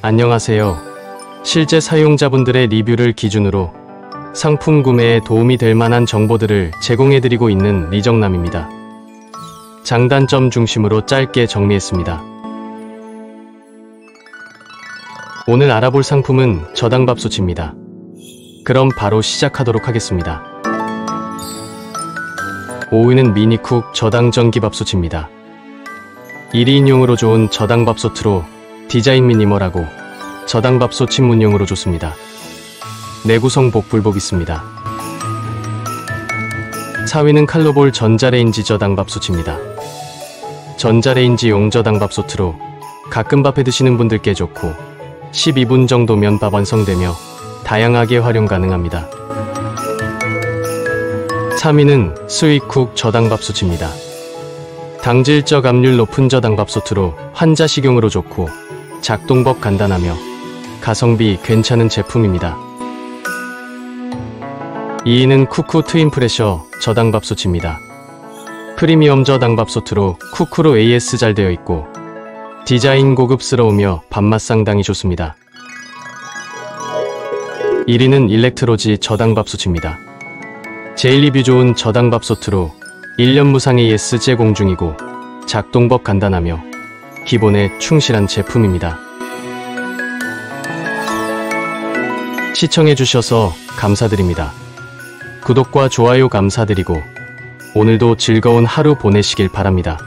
안녕하세요. 실제 사용자분들의 리뷰를 기준으로 상품 구매에 도움이 될 만한 정보들을 제공해드리고 있는 리정남입니다. 장단점 중심으로 짧게 정리했습니다. 오늘 알아볼 상품은 저당밥솥입니다. 그럼 바로 시작하도록 하겠습니다. 5위는 미니쿡 저당 전기밥솥입니다. 1인용으로 좋은 저당밥솥으로 디자인 미니멀하고 저당밥솥 침문용으로 좋습니다. 내구성 복불복 있습니다. 4위는 칼로볼 전자레인지 저당밥솥입니다. 전자레인지 용 저당밥솥으로 가끔 밥해 드시는 분들께 좋고 12분 정도면 밥 완성되며 다양하게 활용 가능합니다. 3위는 스위쿡 저당밥솥입니다. 당질적 압률 높은 저당밥솥으로 환자 식용으로 좋고 작동법 간단하며 가성비 괜찮은 제품입니다. 2위는 쿠쿠 트윈 프레셔 저당밥솥입니다. 프리미엄 저당밥솥으로 쿠쿠로 AS 잘 되어 있고 디자인 고급스러우며 밥맛 상당히 좋습니다. 1위는 일렉트로지 저당밥솥입니다. 제일 리뷰 좋은 저당밥솥으로 1년 무상 AS 제공 중이고 작동법 간단하며 기본에 충실한 제품입니다. 시청해주셔서 감사드립니다. 구독과 좋아요 감사드리고 오늘도 즐거운 하루 보내시길 바랍니다.